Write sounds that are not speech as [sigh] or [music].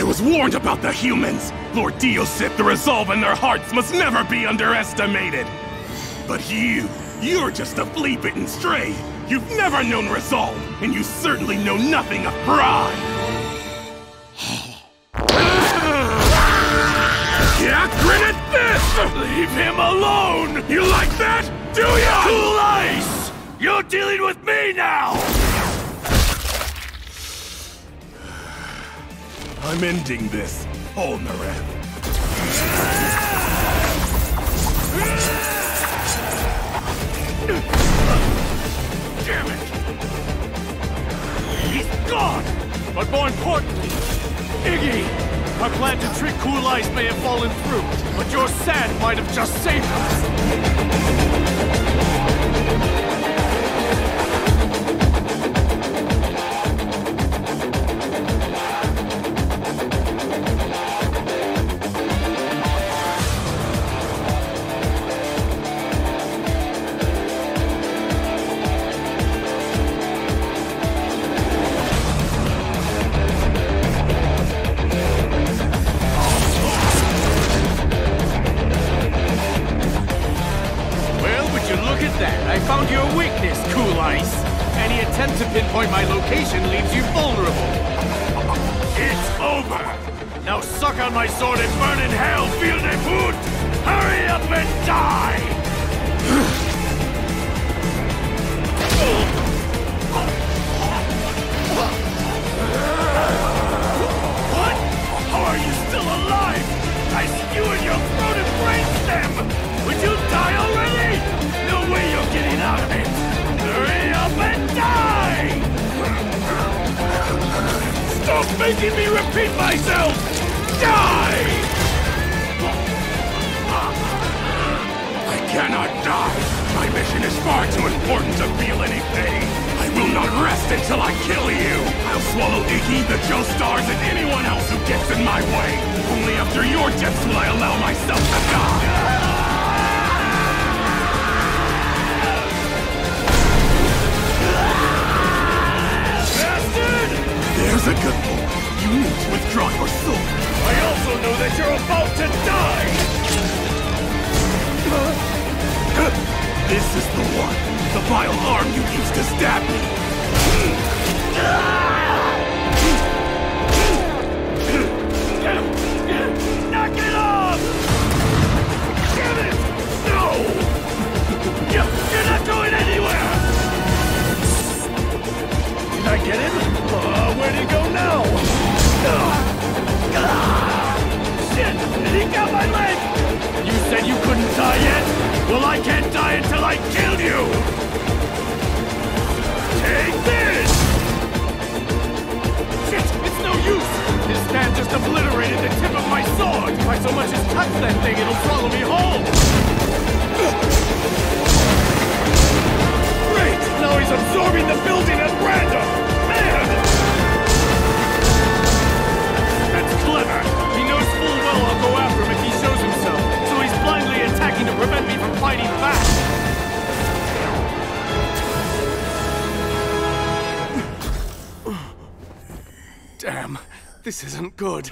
I was warned about the humans! Lord Diosith, the resolve in their hearts must never be underestimated! But you, you're just a flea-bitten stray! You've never known resolve, and you certainly know nothing of pride! yeah, grin at this! Leave him alone! You like that? Do ya? Cool ice! You're dealing with me now! I'm ending this, Polnareff. Damn it! He's gone! But more importantly, Iggy! Our plan to trick Cool Ice may have fallen through, but your sand might have just saved us! Weakness, Cool Ice. Any attempt to pinpoint my location leaves you vulnerable. It's over! Now suck on my sword and burn in hell, fils de pute! Hurry up and die! [sighs] [sighs] out of it! Hurry up and die! Stop making me repeat myself! Die! I cannot die! My mission is far too important to feel any pain! I will not rest until I kill you! I'll swallow Iggy, the Joe Stars, and anyone else who gets in my way! Only after your deaths will I allow myself to die! Boy. You need to withdraw your sword. I also know that you're about to die! This is the one. The vile arm you used to stab me. Him? Uh, where'd he go now? Shit! He got my leg! You said you couldn't die yet? Well, I can't die until I kill you! Take this! Shit! It's no use! His stand just obliterated the tip of my sword! If I so much as touch that thing, it'll swallow me whole! Great! Now he's absorbing the building at random! That's clever! He knows full well I'll go after him if he shows himself, so he's blindly attacking to prevent me from fighting back! Damn, this isn't good.